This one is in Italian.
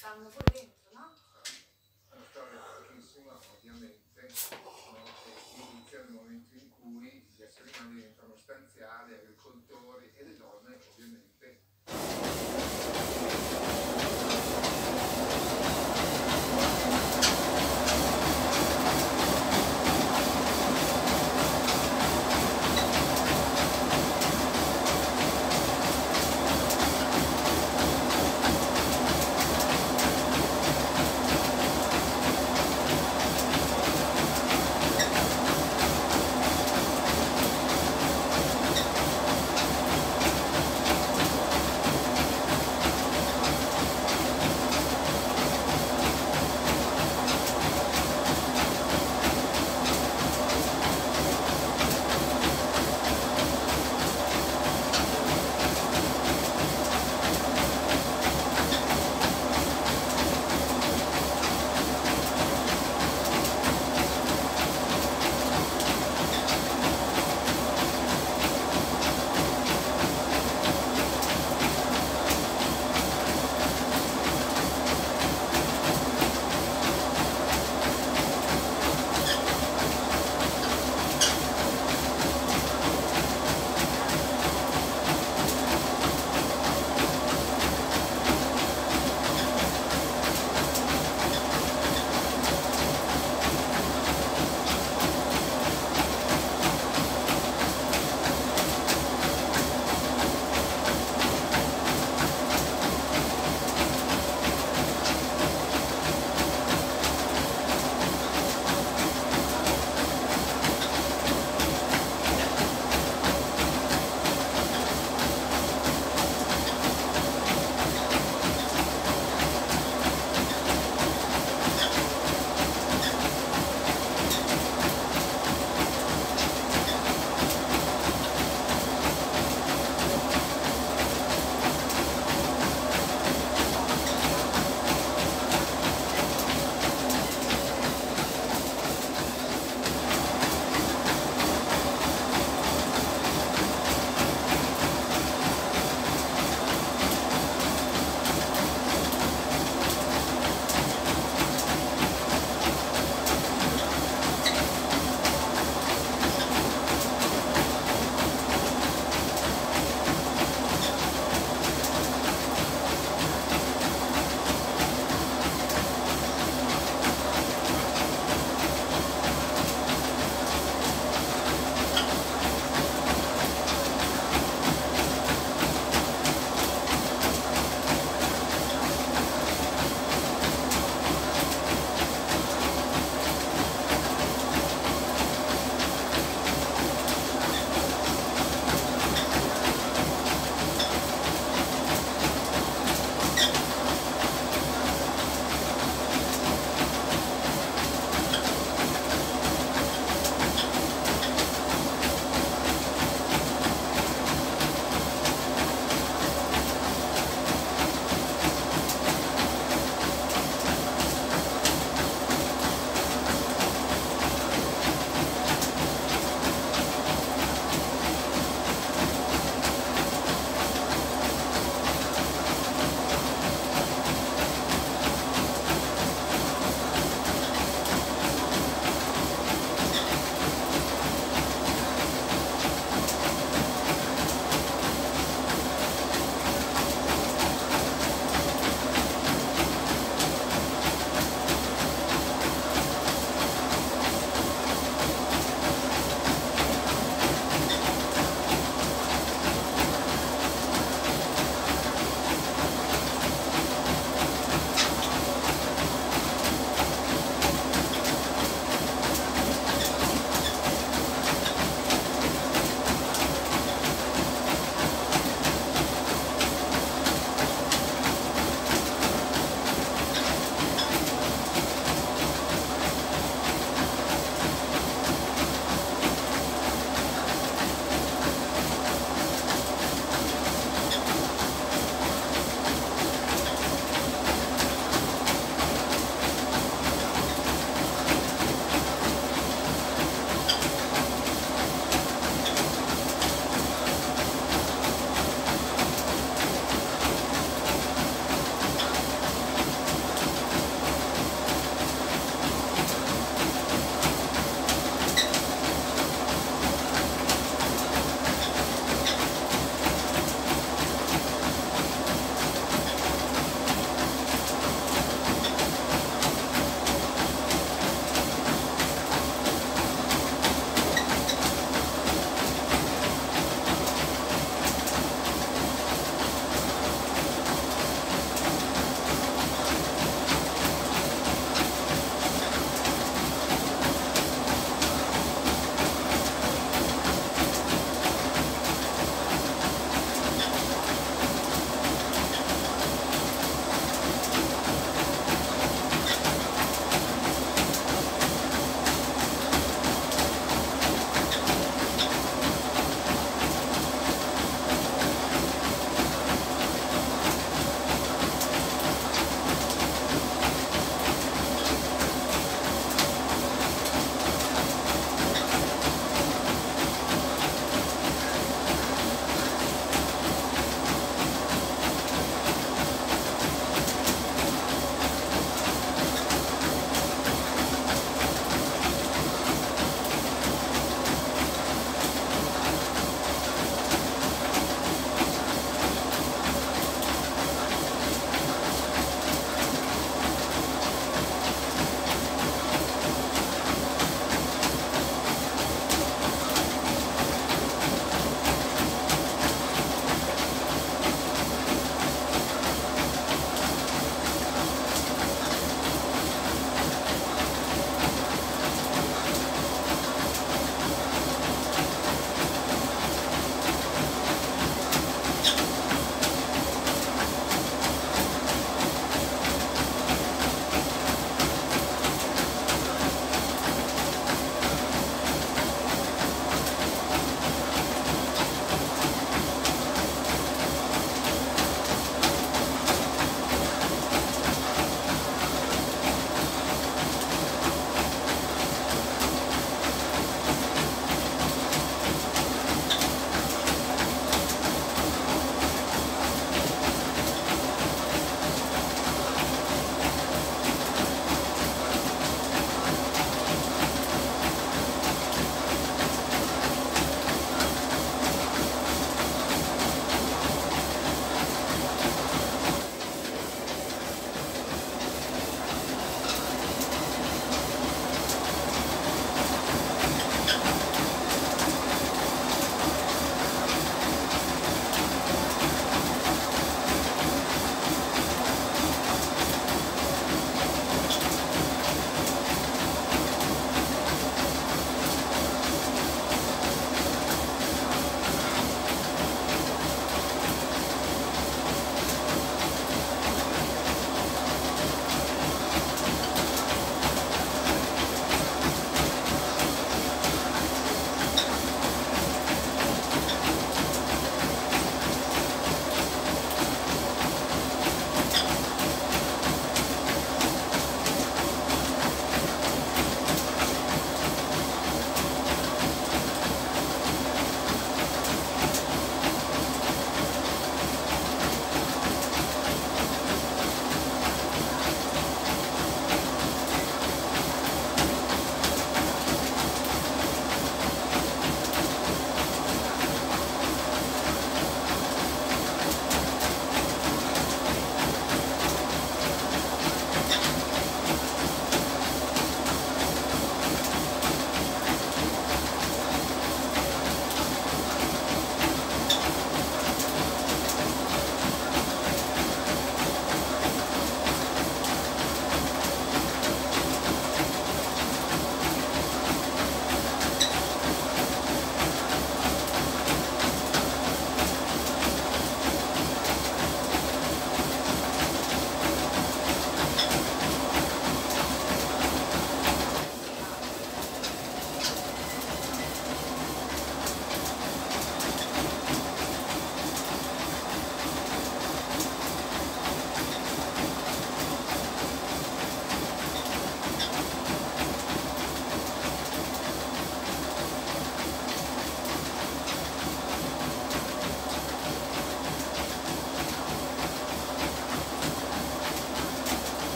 stanno pure dentro, no? pochissima, ovviamente, no? Eh, inizia nel momento in cui gli esseri umani diventano stanziali